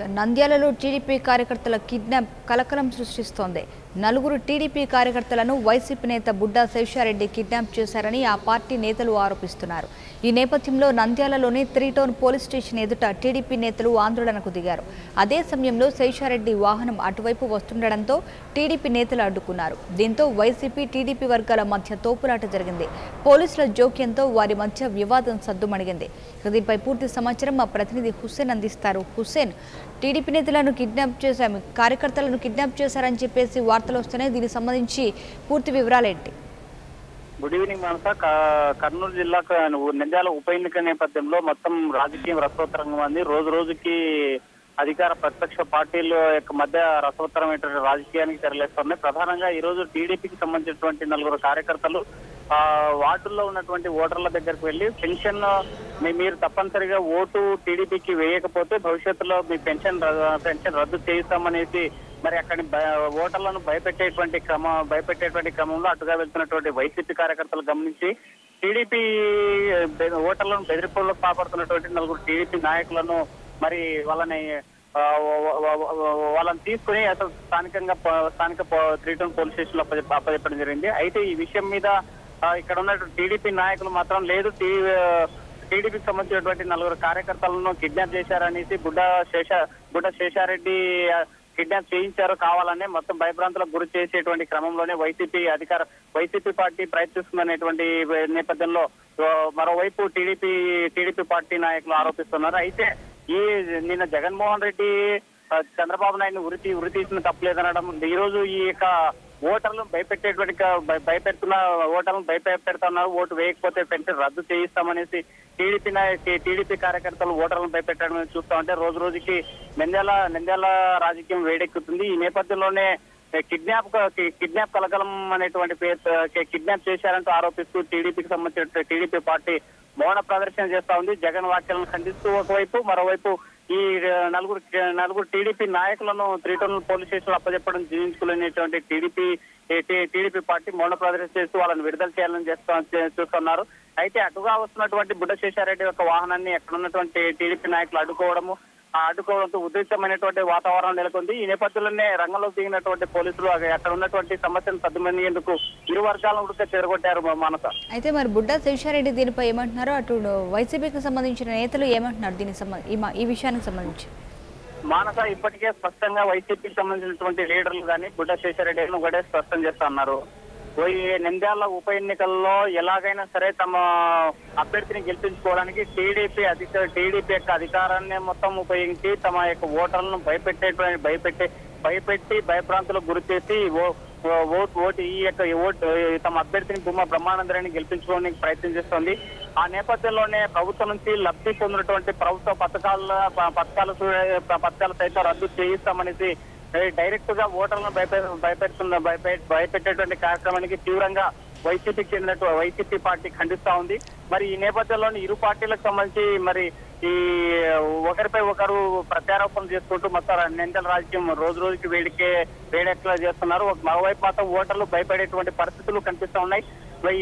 నంద్యాలలో టీడీపీ కార్యకర్తల కిడ్నాప్ కలకలం సృష్టిస్తోంది. నలుగురు టీడీపీ కార్యకర్తలను వైసీపీ నేత బుడ్డా శేషారెడ్డి కిడ్నాప్ చేశారని ఆ పార్టీ నేతలు ఆరోపిస్తున్నారు. ఈ నేపథ్యంలో నంద్యాలలోని త్రీటౌన్ పోలీస్ స్టేషన్ ఎదుట టీడీపీ నేతలు ఆందోళనకు దిగారు. అదే సమయంలో శేషారెడ్డి వాహనం అటువైపు వస్తుండటంతో టీడీపీ నేతలు అడ్డుకున్నారు. దీంతో వైసీపీ టీడీపీ వర్గాల మధ్య తోపులాట జరిగింది. పోలీసుల జోక్యంతో వారి మధ్య వివాదం సద్దుమణిగింది. దీనిపై పూర్తి సమాచారం మా ప్రతినిధి హుస్సేన్ అందిస్తారు. హుస్సేన్ టీడీపీ నేతలను కిడ్నాప్ చేశాము కార్యకర్తలను కిడ్నాప్ చేశారని చెప్పేసి వార్తలు వస్తున్నాయి. దీనికి సంబంధించి పూర్తి వివరాలేంటి గుడ్ ఈవినింగ్ మనస. కర్నూలు జిల్లా నంద్యాల ఉప ఎన్నిక నేపథ్యంలో మొత్తం రాజకీయం రసోత్తరంగా ఉంది. రోజు రోజుకి అధికార ప్రతిపక్ష పార్టీల యొక్క మధ్య రసవత్తరమైనటువంటి రాజకీయానికి తెరలేస్తున్నాయి ప్రధానంగా ఈ రోజు టీడీపీకి సంబంధించినటువంటి నలుగురు కార్యకర్తలు వార్డుల్లో ఉన్నటువంటి ఓటర్ల దగ్గరికి వెళ్ళి పెన్షన్ మీ- మీరు తప్పనిసరిగా ఓటు టీడీపీకి వేయకపోతే భవిష్యత్తులో మీ పెన్షన్ పెన్షన్ రద్దు చేయిస్తామనేసి మరి అక్కడి ఓటర్లను భయపెట్టేటువంటి క్రమ భయపెట్టేటువంటి క్రమంలో అటుగా వెళ్తున్నటువంటి వైసీపీ కార్యకర్తలు గమనించి టీడీపీ ఓటర్లను బెదిరింపులకు పాపడుతున్నటువంటి నలుగురు టీడీపీ నాయకులను మరి వాళ్ళని వాళ్ళని తీసుకుని అసలు స్థానికంగా స్థానిక త్రీ టౌన్ పోలీస్ స్టేషన్లో అప్పచెప్పడం జరిగింది. అయితే ఈ విషయం మీద ఇక్కడ ఉన్నటువంటి టీడీపీ నాయకులు మాత్రం లేదు. టీడీపీకి సంబంధించినటువంటి నలుగురు కార్యకర్తలను కిడ్నాప్ చేశారనేసి గుడ్డ శేష గుడ్డ శేషారెడ్డి కిడ్నాప్ చేయించారు కావాలనే మొత్తం భయభ్రాంతులకు గురి చేసేటువంటి క్రమంలోనే వైసీపీ అధికార వైసీపీ పార్టీ ప్రయత్నిస్తుందనేటువంటి నేపథ్యంలో మరోవైపు టీడీపీ టీడీపీ పార్టీ నాయకులు ఆరోపిస్తున్నారు. అయితే ఈ నిన్న జగన్మోహన్ రెడ్డి చంద్రబాబు నాయుడు ఉరి ఉరి తీసిన తప్పలేదనడం ఈ రోజు ఈ యొక్క ఓటర్లను భయపెట్టేటువంటి భయపెడుతున్న ఓటర్లను భయపెడుతున్నారు ఓటు వేయకపోతే పెంటే రద్దు చేయిస్తామనేసి టీడీపీ టీడీపీ కార్యకర్తలు ఓటర్లను భయపెట్టడం చూస్తా ఉంటే రోజు రోజుకి నంద్యాల నంద్యాల రాజకీయం వేడెక్కుతుంది. ఈ నేపథ్యంలోనే కిడ్నాప్ కిడ్నాప్ కలకలం అనేటువంటి పేరు కిడ్నాప్ చేశారంటూ ఆరోపిస్తూ టీడీపీకి సంబంధించిన టీడీపీ పార్టీ మౌన ప్రదర్శన చేస్తా ఉంది. జగన్ వ్యాఖ్యలను ఖండిస్తూ ఒకవైపు మరోవైపు ఈ నలుగురు నలుగురు టీడీపీ నాయకులను త్రీ టౌన్ పోలీస్ స్టేషన్ అప్పచెప్పడం జీవించుకునేటువంటి టీడీపీ టీడీపీ పార్టీ మౌన ప్రదర్శన చేస్తూ వాళ్ళని విడుదల చేయాలని చేస్తా చూస్తున్నారు. అయితే అటుగా వస్తున్నటువంటి బుడ్డ శేషారెడ్డి యొక్క వాహనాన్ని ఎక్కడ ఉన్నటువంటి టీడీపీ నాయకులు అడ్డుకోవడము ఆ అడ్డుకోవడంతో ఉద్రిక్తమైనటువంటి వాతావరణం నెలకొంది. ఈ నేపథ్యంలోనే రంగంలోకి దిగినటువంటి పోలీసులు అక్కడ ఉన్నటువంటి సమస్యను సద్దుమనేందుకు ఇరు వర్గాలను కూడా చెరగొట్టారు మానస. అయితే మరి బుడ్డా శేషారెడ్డి దీనిపై ఏమంటున్నారు అటు వైసీపీకి సంబంధించిన నేతలు ఏమంటున్నారు దీనికి ఈ విషయానికి సంబంధించి? మానస ఇప్పటికే స్పష్టంగా వైసీపీకి సంబంధించినటువంటి లీడర్లు కానీ బుడ్డ శేషారెడ్డి ఒకటే స్పష్టం చేస్తా ఉన్నారు పోయి నంద్యాల ఉప ఎన్నికల్లో ఎలాగైనా సరే తమ అభ్యర్థిని గెలిపించుకోవడానికి టీడీపీ అధిక టీడీపీ యొక్క అధికారాన్ని మొత్తం ఉపయోగించి తమ యొక్క ఓటర్లను భయపెట్టేటువంటి భయపెట్టే భయపెట్టి భయప్రాంతులకు గురి చేసి ఓ- ఓటు ఓటు ఈ యొక్క ఓటు తమ అభ్యర్థిని భూమా బ్రహ్మానందరాన్ని గెలిపించుకోవడానికి ప్రయత్నం చేస్తోంది. ఆ నేపథ్యంలోనే ప్రభుత్వం నుంచి లబ్ధి పొందినటువంటి ప్రభుత్వ పథకాల పథకాల పథకాలు పథకాలు సైతం రద్దు చేయిస్తామనేసి డైరెక్ట్గా ఓటర్లను భయపెడుతున్న భయపె భయపెట్టేటువంటి కార్యక్రమానికి తీవ్రంగా వైసీపీకి చెందినట్టు వైసీపీ పార్టీ ఖండిస్తా ఉంది. మరి ఈ నేపథ్యంలోని ఇరు పార్టీలకు సంబంధించి మరి ఈ ఒకరిపై ఒకరు ప్రత్యారోపణలు చేసుకుంటూ మొత్తం నిందల రాజకీయం రోజు రోజుకి వేడికే వేడెట్లా చేస్తున్నారు. ఒక మరోవైపు మాత్రం ఓటర్లు భయపడేటువంటి పరిస్థితులు కనిపిస్తూ ఉన్నాయి.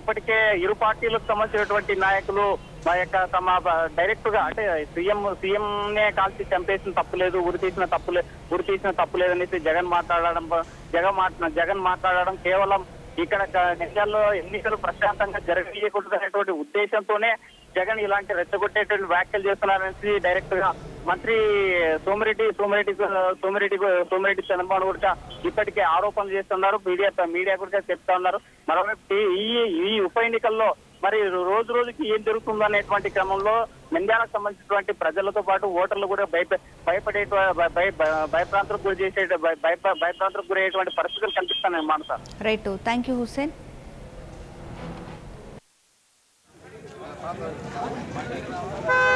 ఇప్పటికే ఇరు పార్టీలకు సంబంధించినటువంటి నాయకులు మా యొక్క తమ డైరెక్ట్గా అంటే సీఎం సీఎం నే కాల్చి చంపేసిన తప్పు లేదు ఉరి తీసిన తప్పు లేదు ఉరి తీసిన తప్పు లేదనేసి జగన్ మాట్లాడడం జగన్ మాట్లా జగన్ మాట్లాడడం కేవలం ఇక్కడ నిజాల్లో ఎన్నికలు ప్రశాంతంగా జరగకూడదనేటువంటి ఉద్దేశంతోనే జగన్ ఇలాంటి రెచ్చగొట్టేటువంటి వ్యాఖ్యలు చేస్తున్నారనేసి డైరెక్ట్గా మంత్రి సోమిరెడ్డి సోమిరెడ్డి సోమిరెడ్డి సోమిరెడ్డి చంద్రబాబు కూడా ఇప్పటికే ఆరోపణలు చేస్తున్నారు. మీడియా మీడియా కూడా చెప్తా ఉన్నారు. మరోవైపు ఈ ఈ ఉప ఎన్నికల్లో మరి రోజు రోజుకి ఏం జరుగుతుందో అనేటువంటి క్రమంలో నంద్యాలకు సంబంధించినటువంటి ప్రజలతో పాటు ఓటర్లు కూడా భయప భయపడే భయప్రాంతకు గురి చేసే భయప్రాంతకు గురయ్యేటువంటి పరిస్థితులు కనిపిస్తున్నాయి Manasa right. Thank you Hussain Thank you.